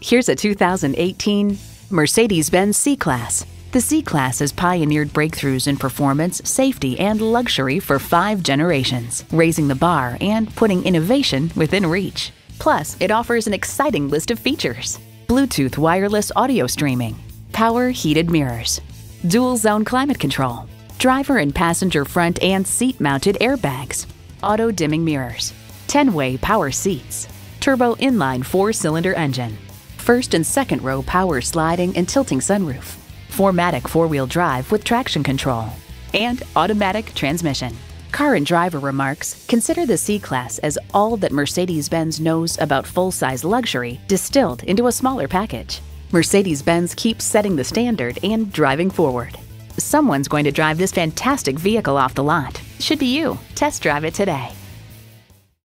Here's a 2018 Mercedes-Benz C-Class. The C-Class has pioneered breakthroughs in performance, safety, and luxury for five generations, raising the bar and putting innovation within reach. Plus, it offers an exciting list of features. Bluetooth wireless audio streaming, power heated mirrors, dual zone climate control, driver and passenger front and seat mounted airbags, auto dimming mirrors, 10 way power seats, turbo inline four cylinder engine, first and second row power sliding and tilting sunroof, 4MATIC four wheel drive with traction control, and automatic transmission. Car and Driver remarks Consider the C Class as all that Mercedes Benz knows about full size luxury distilled into a smaller package. Mercedes Benz keeps setting the standard and driving forward. Someone's going to drive this fantastic vehicle off the lot. Should be you. Test drive it today.